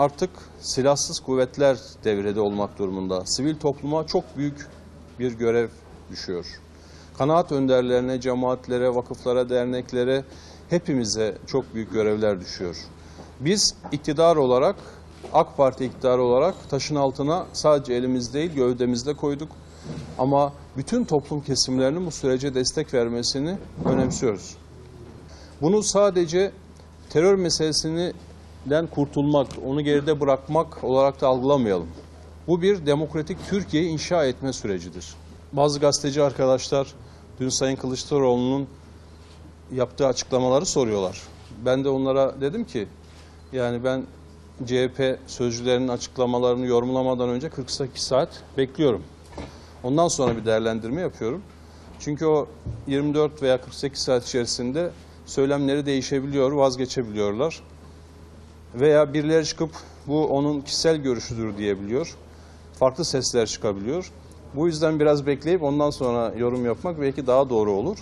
artık silahsız kuvvetler devrede olmak durumunda. Sivil topluma çok büyük bir görev düşüyor. Kanaat önderlerine, cemaatlere, vakıflara, derneklere hepimize çok büyük görevler düşüyor. Biz iktidar olarak, AK Parti iktidarı olarak taşın altına sadece elimiz değil gövdemizde koyduk. Ama bütün toplum kesimlerinin bu sürece destek vermesini önemsiyoruz. Bunu sadece terör meselesinden kurtulmak, onu geride bırakmak olarak da algılamayalım. Bu bir demokratik Türkiye inşa etme sürecidir. Bazı gazeteci arkadaşlar dün Sayın Kılıçdaroğlu'nun yaptığı açıklamaları soruyorlar. Ben de onlara dedim ki yani ben CHP sözcülerinin açıklamalarını yorumlamadan önce 48 saat bekliyorum. Ondan sonra bir değerlendirme yapıyorum. Çünkü o 24 veya 48 saat içerisinde söylemleri değişebiliyor, vazgeçebiliyorlar. Veya birileri çıkıp bu onun kişisel görüşüdür diyebiliyor. Farklı sesler çıkabiliyor. Bu yüzden biraz bekleyip ondan sonra yorum yapmak belki daha doğru olur.